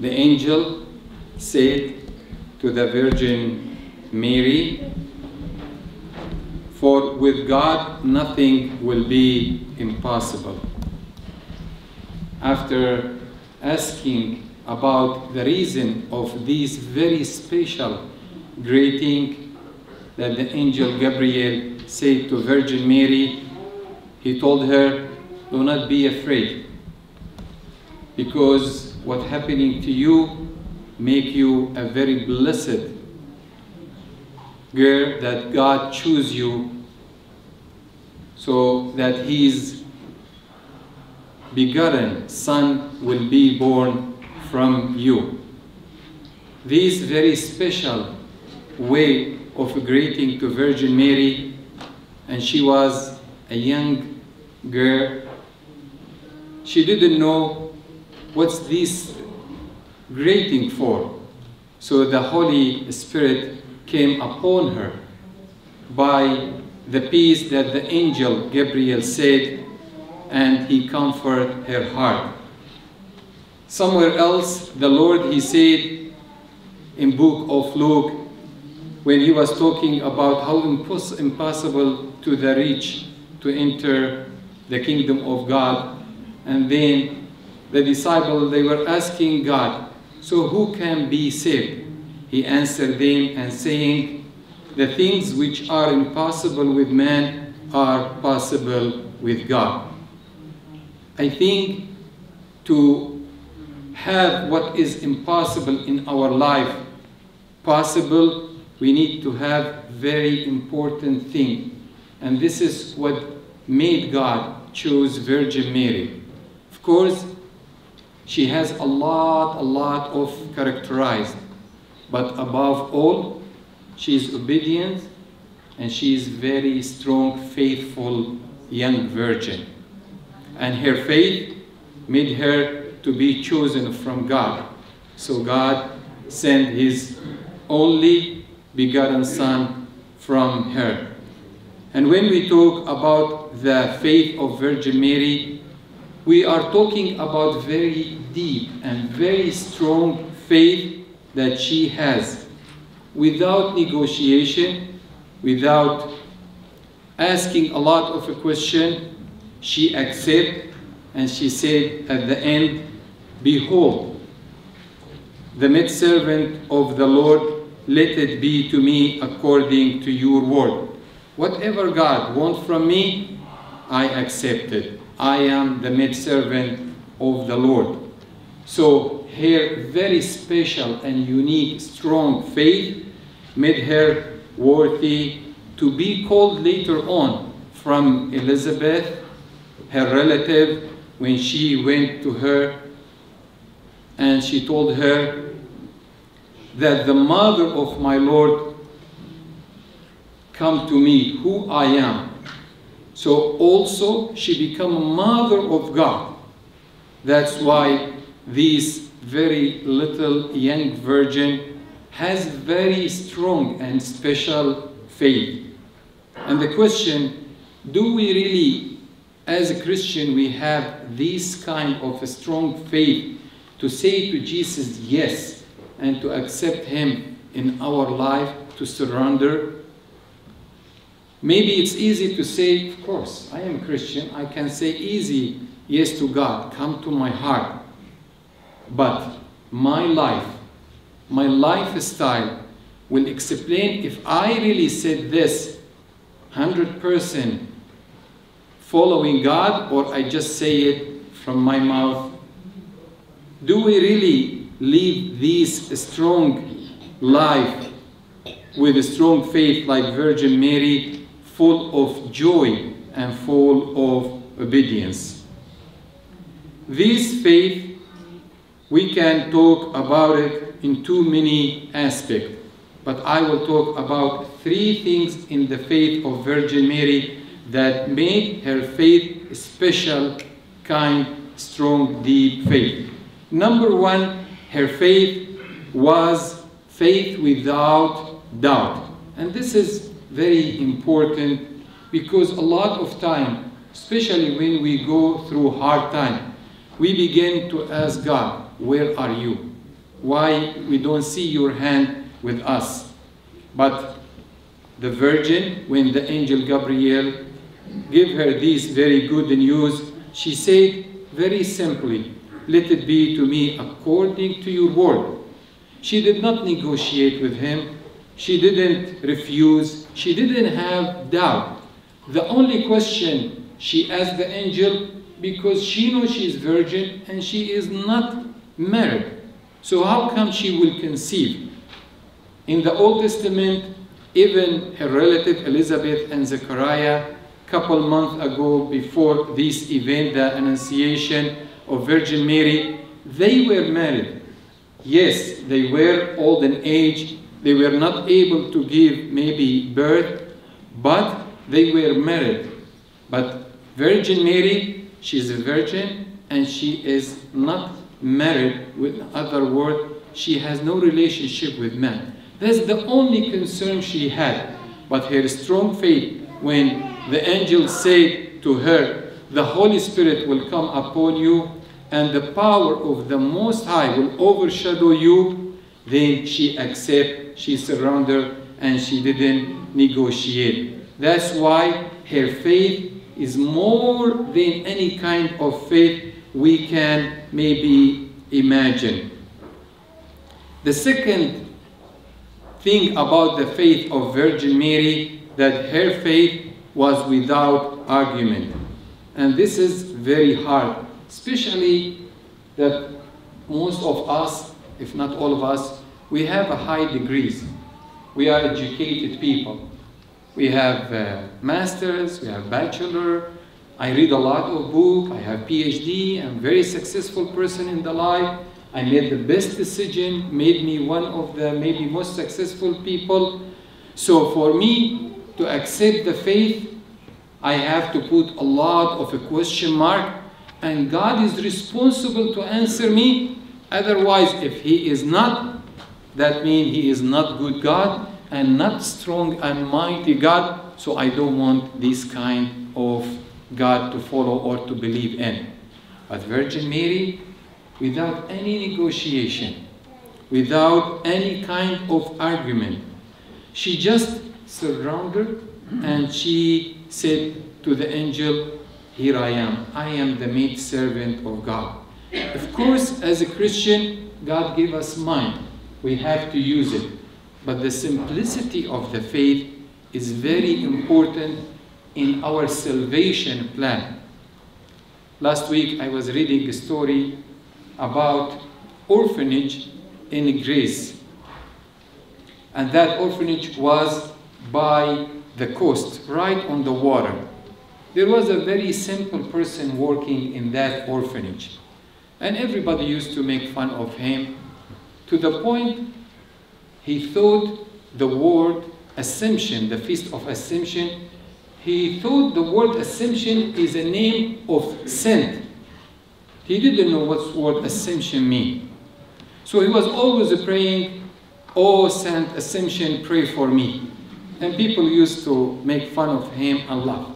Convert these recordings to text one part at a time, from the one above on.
the angel said to the Virgin Mary, For with God nothing will be impossible. After asking about the reason of this very special greeting that the angel Gabriel said to Virgin Mary, he told her, Do not be afraid, because what happening to you make you a very blessed girl that God choose you so that his begotten son will be born from you. This very special way of greeting to Virgin Mary, and she was a young girl. She didn't know what's this grating for. So the Holy Spirit came upon her by the peace that the angel Gabriel said, and he comforted her heart. Somewhere else, the Lord, he said in book of Luke, when he was talking about how impos- impossible to the rich to enter the kingdom of God, and then the disciples, they were asking God, so who can be saved? He answered them and saying, the things which are impossible with man are possible with God. I think to have what is impossible in our life possible, we need to have very important thing. And this is what made God choose Virgin Mary. Of course, she has a lot, a lot of characterized, but above all, she is obedient and she is very strong, faithful young virgin. And her faith made her to be chosen from God. So God sent his only begotten son from her. And when we talk about the faith of Virgin Mary, we are talking about very deep and very strong faith that she has without negotiation, without asking a lot of a question, she accepted and she said at the end, Behold, the maidservant of the Lord, let it be to me according to your word. Whatever God wants from me, I accept it. I am the maidservant of the Lord. So her very special and unique, strong faith made her worthy to be called later on from Elizabeth, her relative, when she went to her and she told her that the mother of my Lord come to me who I am. So also she become a mother of God. That's why this very little young virgin has very strong and special faith. And the question, do we really, as a Christian, we have this kind of a strong faith to say to Jesus yes and to accept him in our life, to surrender? Maybe it's easy to say, of course, I am a Christian. I can say easy yes to God, come to my heart. But my life, my lifestyle will explain if I really said this 100% following God or I just say it from my mouth. Do we really live this strong life with a strong faith like Virgin Mary, full of joy and full of obedience? This faith, we can talk about it in too many aspects, but I will talk about three things in the faith of Virgin Mary that made her faith special, kind, strong, deep faith. Number one, her faith was faith without doubt. And this is very important because a lot of time, especially when we go through hard time, we begin to ask God, where are you? why we don't see your hand with us? But the virgin, when the angel Gabriel gave her this very good news, she said very simply, Let it be to me according to your word. She did not negotiate with him. She didn't refuse. She didn't have doubt. The only question she asked the angel, because she knows she is virgin and she is not married. So how come she will conceive? In the Old Testament, even her relative Elizabeth and Zechariah, couple months ago before this event, the Annunciation of Virgin Mary, they were married. Yes, they were old in age. They were not able to give maybe birth, but they were married. But Virgin Mary, she is a virgin and she is not married. With other words, she has no relationship with man. That's the only concern she had. But her strong faith, when the angel said to her, The Holy Spirit will come upon you, and the power of the Most High will overshadow you, then she accepted, she surrendered, and she didn't negotiate. That's why her faith is more than any kind of faith we can maybe imagine. The second thing about the faith of Virgin Mary that her faith was without argument. And this is very hard, especially that most of us, if not all of us, we have a high degrees. We are educated people. We have uh, masters, we have bachelor. I read a lot of book. I have PhD. I'm very successful person in the life. I made the best decision, made me one of the maybe most successful people. So for me to accept the faith, I have to put a lot of a question mark and God is responsible to answer me. Otherwise, if He is not, that means He is not good God and not strong and mighty God. So I don't want this kind of God to follow or to believe in. But Virgin Mary, without any negotiation, without any kind of argument, she just surrendered and she said to the angel, Here I am. I am the maid servant of God. Of course, as a Christian, God gave us mind. We have to use it. But the simplicity of the faith is very important in our salvation plan. Last week I was reading a story about orphanage in Greece. And that orphanage was by the coast, right on the water. There was a very simple person working in that orphanage. And everybody used to make fun of him to the point he thought the word Assumption, the Feast of Assumption, he thought the word Assumption is a name of saint. He didn't know what word Assumption mean. So he was always praying, Oh Saint Assumption, pray for me. And people used to make fun of him and laugh.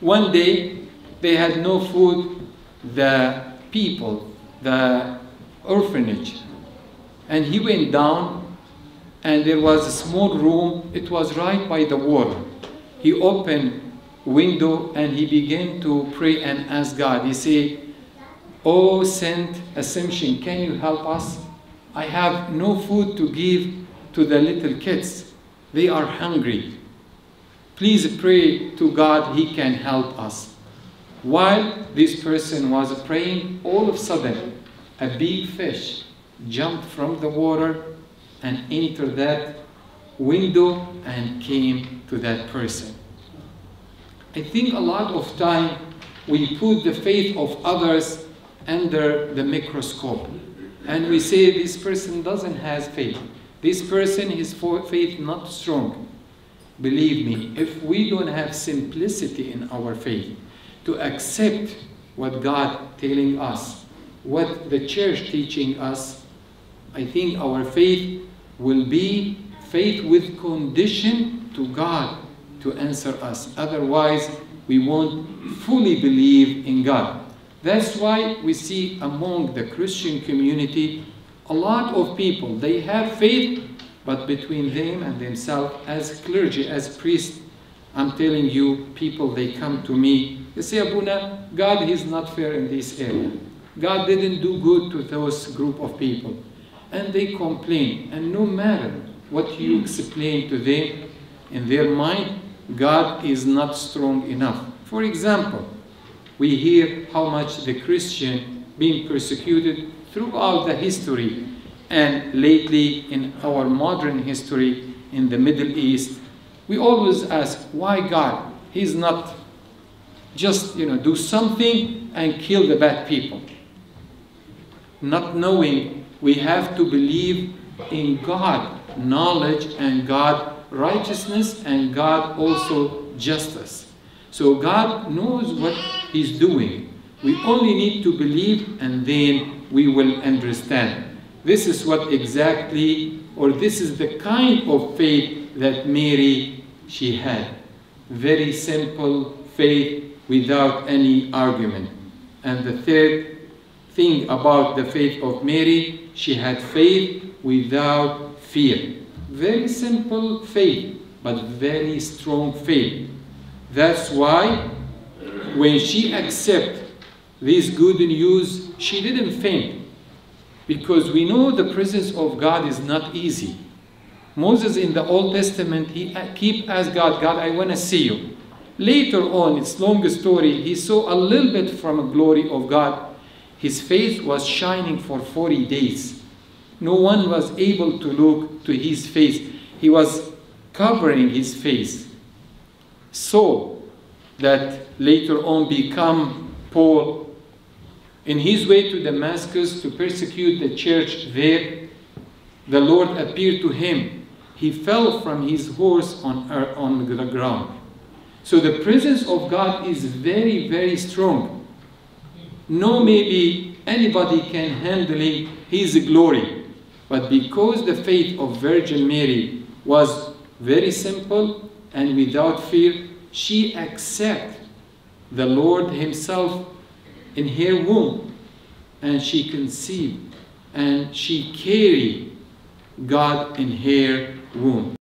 One day, they had no food, the people, the orphanage. And he went down, and there was a small room. It was right by the water. He opened window and he began to pray and ask God. He said, Oh Saint Assumption, can you help us? I have no food to give to the little kids. They are hungry. Please pray to God, He can help us. While this person was praying, all of a sudden, a big fish jumped from the water and entered that window and came to that person. I think a lot of time we put the faith of others under the microscope and we say this person doesn't have faith. This person, his faith not strong. Believe me, if we don't have simplicity in our faith to accept what God telling us, what the church teaching us, I think our faith will be faith with condition to God to answer us. Otherwise, we won't fully believe in God. That's why we see among the Christian community a lot of people, they have faith, but between them and themselves, as clergy, as priests, I'm telling you, people, they come to me, they say, Abuna, God is not fair in this area. God didn't do good to those group of people. And they complain. And no matter what you explain to them, in their mind, God is not strong enough. For example, we hear how much the Christian being persecuted throughout the history and lately in our modern history in the Middle East. We always ask, why God? He's not just, you know, do something and kill the bad people. Not knowing we have to believe in God, knowledge and God righteousness and God also justice. So God knows what He's doing. We only need to believe and then we will understand. This is what exactly, or this is the kind of faith that Mary, she had. Very simple faith without any argument. And the third thing about the faith of Mary, she had faith without fear. Very simple faith, but very strong faith. That's why when she accepted this good news, she didn't faint. Because we know the presence of God is not easy. Moses in the Old Testament, he keep ask God, God, I want to see you. Later on, it's long story, he saw a little bit from a glory of God. His face was shining for 40 days. No one was able to look to his face. He was covering his face. Saul that later on become Paul in his way to Damascus to persecute the church there, the Lord appeared to him. He fell from his horse on, on the ground. So the presence of God is very, very strong. No, maybe anybody can handle his glory. But because the faith of Virgin Mary was very simple and without fear, she accepted the Lord Himself in her womb and she conceived and she carried God in her womb.